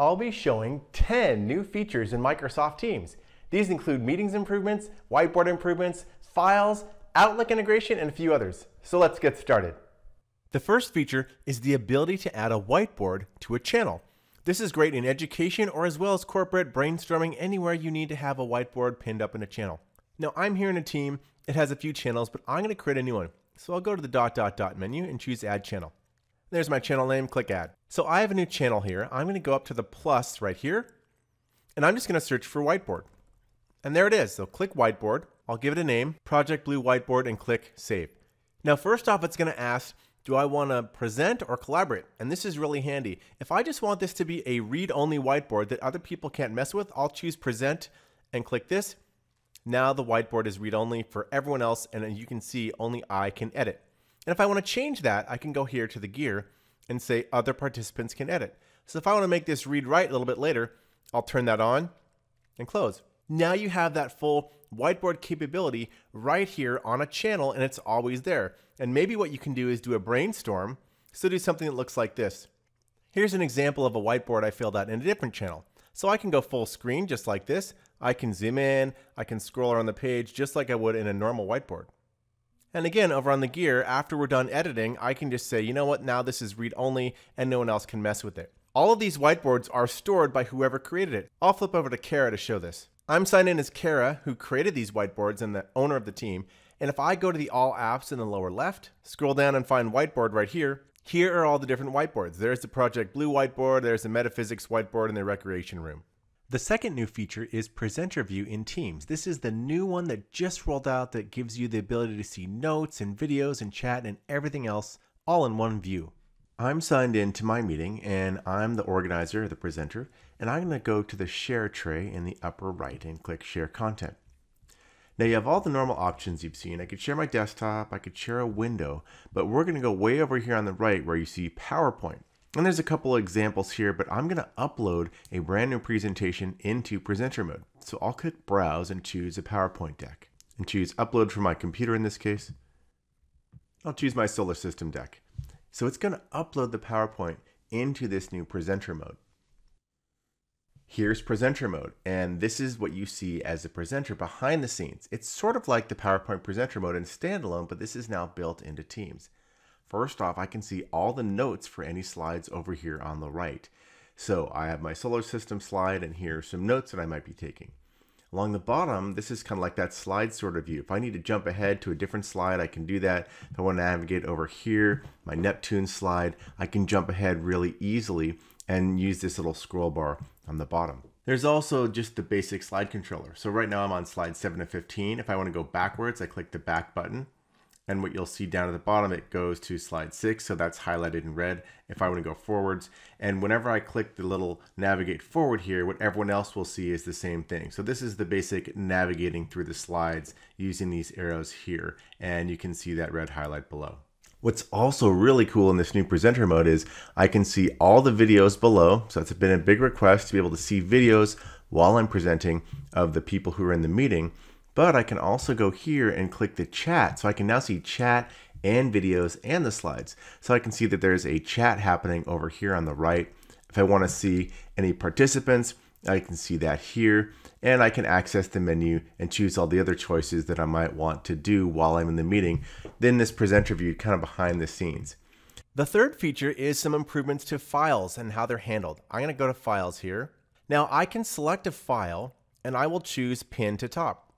I'll be showing 10 new features in Microsoft Teams. These include meetings improvements, whiteboard improvements, files, Outlook integration, and a few others. So let's get started. The first feature is the ability to add a whiteboard to a channel. This is great in education or as well as corporate brainstorming anywhere you need to have a whiteboard pinned up in a channel. Now I'm here in a team, it has a few channels, but I'm going to create a new one. So I'll go to the dot dot dot menu and choose add channel. There's my channel name, click add. So I have a new channel here. I'm going to go up to the plus right here, and I'm just going to search for whiteboard. And there it is. So click whiteboard. I'll give it a name, Project Blue Whiteboard, and click save. Now, first off, it's going to ask, do I want to present or collaborate? And this is really handy. If I just want this to be a read-only whiteboard that other people can't mess with, I'll choose present and click this. Now the whiteboard is read-only for everyone else, and you can see only I can edit. And if I want to change that, I can go here to the gear and say other participants can edit. So if I want to make this read write a little bit later, I'll turn that on and close. Now you have that full whiteboard capability right here on a channel and it's always there. And maybe what you can do is do a brainstorm, so do something that looks like this. Here's an example of a whiteboard I filled out in a different channel. So I can go full screen just like this. I can zoom in, I can scroll around the page just like I would in a normal whiteboard. And again, over on the gear, after we're done editing, I can just say, you know what, now this is read only and no one else can mess with it. All of these whiteboards are stored by whoever created it. I'll flip over to Kara to show this. I'm signed in as Kara, who created these whiteboards and the owner of the team. And if I go to the All Apps in the lower left, scroll down and find Whiteboard right here, here are all the different whiteboards. There's the Project Blue whiteboard, there's the Metaphysics whiteboard, and the Recreation Room. The second new feature is Presenter View in Teams. This is the new one that just rolled out that gives you the ability to see notes and videos and chat and everything else all in one view. I'm signed in to my meeting and I'm the organizer, the presenter, and I'm going to go to the share tray in the upper right and click share content. Now you have all the normal options you've seen. I could share my desktop, I could share a window, but we're going to go way over here on the right where you see PowerPoint. And there's a couple of examples here, but I'm going to upload a brand new presentation into presenter mode. So I'll click browse and choose a PowerPoint deck and choose upload from my computer in this case. I'll choose my solar system deck. So it's going to upload the PowerPoint into this new presenter mode. Here's presenter mode, and this is what you see as a presenter behind the scenes. It's sort of like the PowerPoint presenter mode in standalone, but this is now built into Teams. First off, I can see all the notes for any slides over here on the right. So I have my solar system slide, and here are some notes that I might be taking. Along the bottom, this is kind of like that slide sort of view. If I need to jump ahead to a different slide, I can do that. If I want to navigate over here, my Neptune slide, I can jump ahead really easily and use this little scroll bar on the bottom. There's also just the basic slide controller. So right now I'm on slide 7 to 15. If I want to go backwards, I click the back button. And what you'll see down at the bottom, it goes to slide six. So that's highlighted in red if I want to go forwards. And whenever I click the little navigate forward here, what everyone else will see is the same thing. So this is the basic navigating through the slides using these arrows here. And you can see that red highlight below. What's also really cool in this new presenter mode is I can see all the videos below. So it's been a big request to be able to see videos while I'm presenting of the people who are in the meeting. But I can also go here and click the chat. So I can now see chat and videos and the slides. So I can see that there's a chat happening over here on the right. If I want to see any participants, I can see that here. And I can access the menu and choose all the other choices that I might want to do while I'm in the meeting. Then this presenter view kind of behind the scenes. The third feature is some improvements to files and how they're handled. I'm going to go to Files here. Now I can select a file and I will choose Pin to Top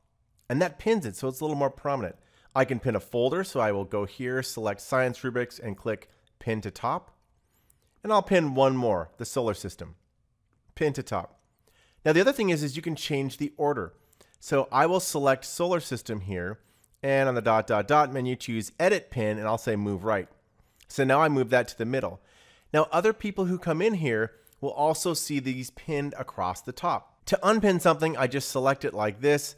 and that pins it so it's a little more prominent. I can pin a folder, so I will go here, select Science Rubrics, and click Pin to Top. And I'll pin one more, the Solar System. Pin to top. Now the other thing is, is you can change the order. So I will select Solar System here, and on the dot dot dot menu, choose Edit Pin, and I'll say Move Right. So now I move that to the middle. Now other people who come in here will also see these pinned across the top. To unpin something, I just select it like this,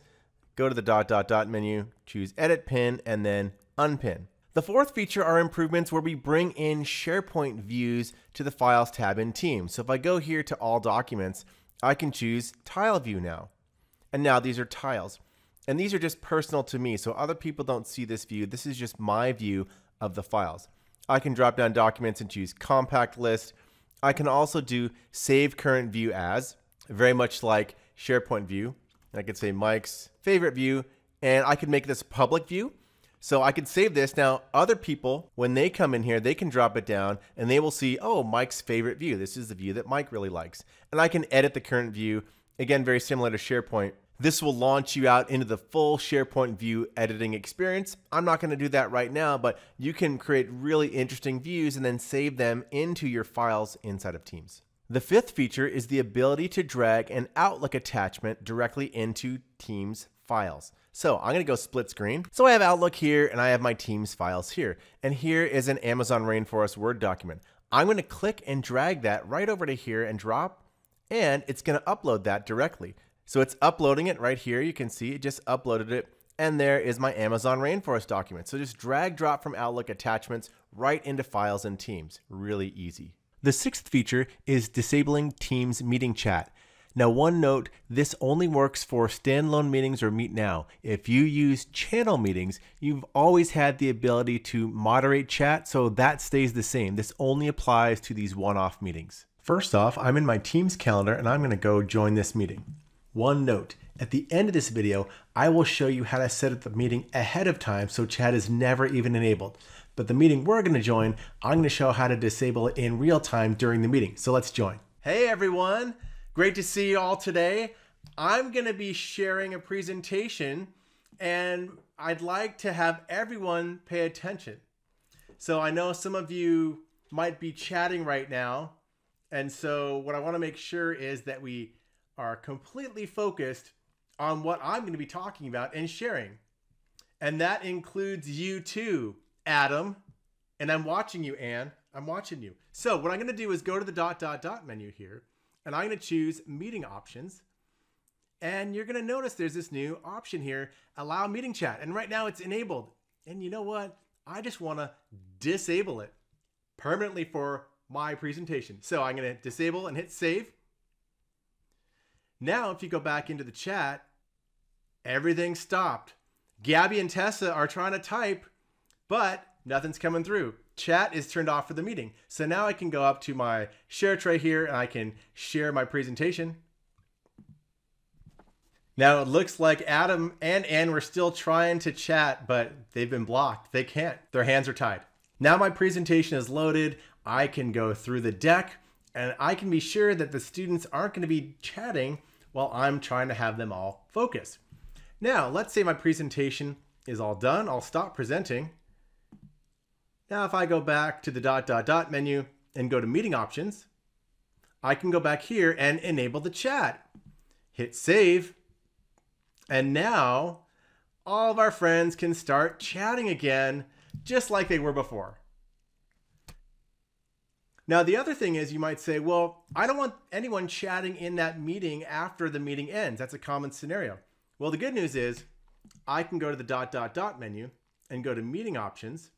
go to the dot dot dot menu, choose edit pin, and then unpin. The fourth feature are improvements where we bring in SharePoint views to the Files tab in Teams. So if I go here to All Documents, I can choose Tile View now. And now these are tiles. And these are just personal to me, so other people don't see this view. This is just my view of the files. I can drop down documents and choose Compact List. I can also do save current view as, very much like SharePoint view. I could say Mike's favorite view, and I could make this public view. So I could save this. Now, other people, when they come in here, they can drop it down and they will see, oh, Mike's favorite view. This is the view that Mike really likes. And I can edit the current view. Again, very similar to SharePoint. This will launch you out into the full SharePoint view editing experience. I'm not going to do that right now, but you can create really interesting views and then save them into your files inside of Teams. The fifth feature is the ability to drag an Outlook attachment directly into Teams files. So I'm gonna go split screen. So I have Outlook here and I have my Teams files here. And here is an Amazon Rainforest Word document. I'm gonna click and drag that right over to here and drop, and it's gonna upload that directly. So it's uploading it right here. You can see it just uploaded it. And there is my Amazon Rainforest document. So just drag drop from Outlook attachments right into files and Teams. Really easy. The sixth feature is disabling Teams meeting chat. Now, one note, this only works for standalone meetings or Meet Now. If you use channel meetings, you've always had the ability to moderate chat, so that stays the same. This only applies to these one-off meetings. First off, I'm in my Teams calendar and I'm gonna go join this meeting. One note, at the end of this video, I will show you how to set up the meeting ahead of time so chat is never even enabled. But the meeting we're gonna join, I'm gonna show how to disable it in real time during the meeting. So let's join. Hey everyone, Great to see you all today. I'm going to be sharing a presentation and I'd like to have everyone pay attention. So I know some of you might be chatting right now. And so what I want to make sure is that we are completely focused on what I'm going to be talking about and sharing. And that includes you too, Adam. And I'm watching you, Anne. I'm watching you. So what I'm going to do is go to the dot, dot, dot menu here and I'm going to choose meeting options. And you're going to notice there's this new option here, allow meeting chat. And right now it's enabled. And you know what? I just want to disable it permanently for my presentation. So I'm going to disable and hit save. Now, if you go back into the chat, everything stopped. Gabby and Tessa are trying to type, but nothing's coming through chat is turned off for the meeting. So now I can go up to my share tray here and I can share my presentation. Now it looks like Adam and Ann were still trying to chat, but they've been blocked. They can't. Their hands are tied. Now my presentation is loaded. I can go through the deck and I can be sure that the students aren't going to be chatting while I'm trying to have them all focus. Now, let's say my presentation is all done. I'll stop presenting now, if I go back to the dot dot dot menu and go to meeting options, I can go back here and enable the chat. Hit save. And now all of our friends can start chatting again, just like they were before. Now, the other thing is you might say, well, I don't want anyone chatting in that meeting after the meeting ends. That's a common scenario. Well, the good news is I can go to the dot dot dot menu and go to meeting options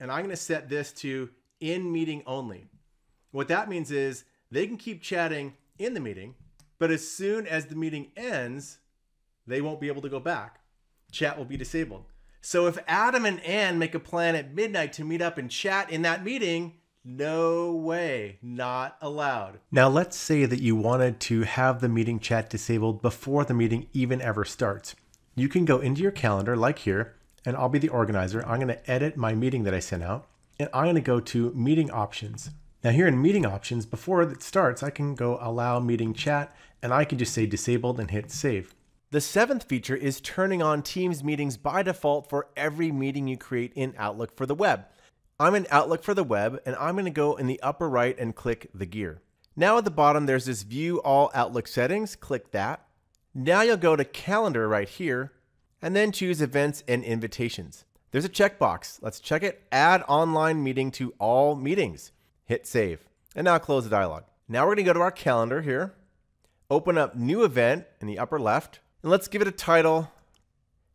and I'm going to set this to in meeting only. What that means is they can keep chatting in the meeting, but as soon as the meeting ends, they won't be able to go back. Chat will be disabled. So if Adam and Ann make a plan at midnight to meet up and chat in that meeting, no way, not allowed. Now, let's say that you wanted to have the meeting chat disabled before the meeting even ever starts. You can go into your calendar, like here, and I'll be the organizer. I'm going to edit my meeting that I sent out and I'm going to go to meeting options. Now here in meeting options, before it starts, I can go allow meeting chat and I can just say disabled and hit save. The seventh feature is turning on Teams meetings by default for every meeting you create in Outlook for the web. I'm in Outlook for the web and I'm going to go in the upper right and click the gear. Now at the bottom, there's this view all Outlook settings. Click that. Now you'll go to calendar right here and then choose events and invitations. There's a checkbox. Let's check it. Add online meeting to all meetings. Hit save. And now close the dialog. Now we're going to go to our calendar here, open up new event in the upper left, and let's give it a title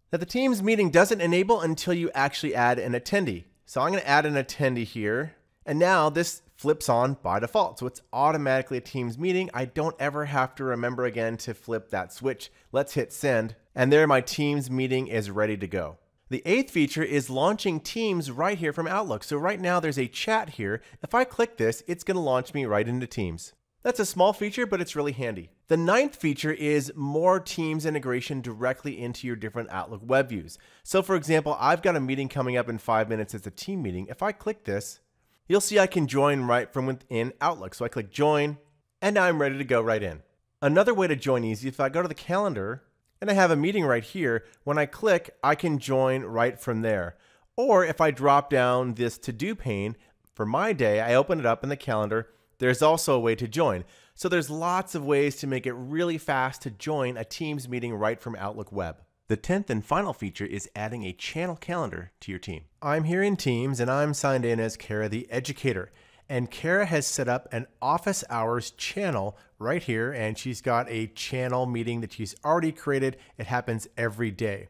that the Teams meeting doesn't enable until you actually add an attendee. So I'm going to add an attendee here. And now this flips on by default. So it's automatically a Teams meeting. I don't ever have to remember again to flip that switch. Let's hit send. And there my Teams meeting is ready to go. The eighth feature is launching Teams right here from Outlook. So right now there's a chat here. If I click this, it's going to launch me right into Teams. That's a small feature, but it's really handy. The ninth feature is more Teams integration directly into your different Outlook web views. So for example, I've got a meeting coming up in five minutes. It's a team meeting. If I click this, you'll see I can join right from within Outlook. So I click join, and now I'm ready to go right in. Another way to join easy, if I go to the calendar and I have a meeting right here, when I click, I can join right from there. Or if I drop down this to-do pane for my day, I open it up in the calendar, there's also a way to join. So there's lots of ways to make it really fast to join a Teams meeting right from Outlook Web. The 10th and final feature is adding a channel calendar to your team. I'm here in Teams and I'm signed in as Kara the Educator and Kara has set up an office hours channel right here and she's got a channel meeting that she's already created. It happens every day.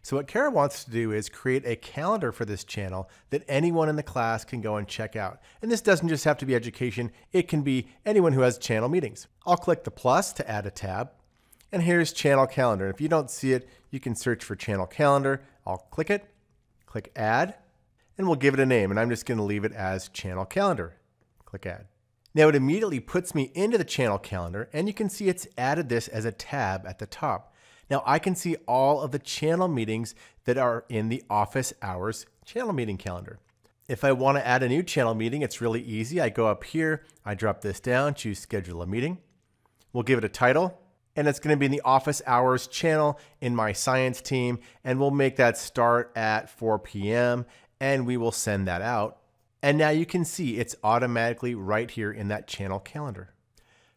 So what Kara wants to do is create a calendar for this channel that anyone in the class can go and check out. And this doesn't just have to be education, it can be anyone who has channel meetings. I'll click the plus to add a tab. And here's channel calendar. If you don't see it, you can search for channel calendar. I'll click it, click add, and we'll give it a name. And I'm just gonna leave it as channel calendar. Click Add. Now it immediately puts me into the channel calendar and you can see it's added this as a tab at the top. Now I can see all of the channel meetings that are in the office hours channel meeting calendar. If I want to add a new channel meeting, it's really easy. I go up here, I drop this down, choose schedule a meeting. We'll give it a title and it's going to be in the office hours channel in my science team and we'll make that start at 4 p.m. and we will send that out and now you can see it's automatically right here in that channel calendar.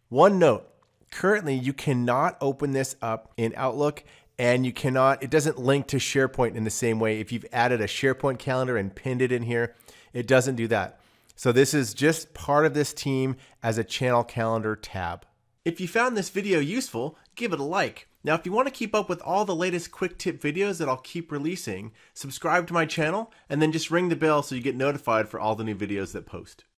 One note, currently you cannot open this up in Outlook and you cannot, it doesn't link to SharePoint in the same way. If you've added a SharePoint calendar and pinned it in here, it doesn't do that. So this is just part of this team as a channel calendar tab. If you found this video useful, give it a like. Now, if you want to keep up with all the latest quick tip videos that I'll keep releasing, subscribe to my channel and then just ring the bell so you get notified for all the new videos that post.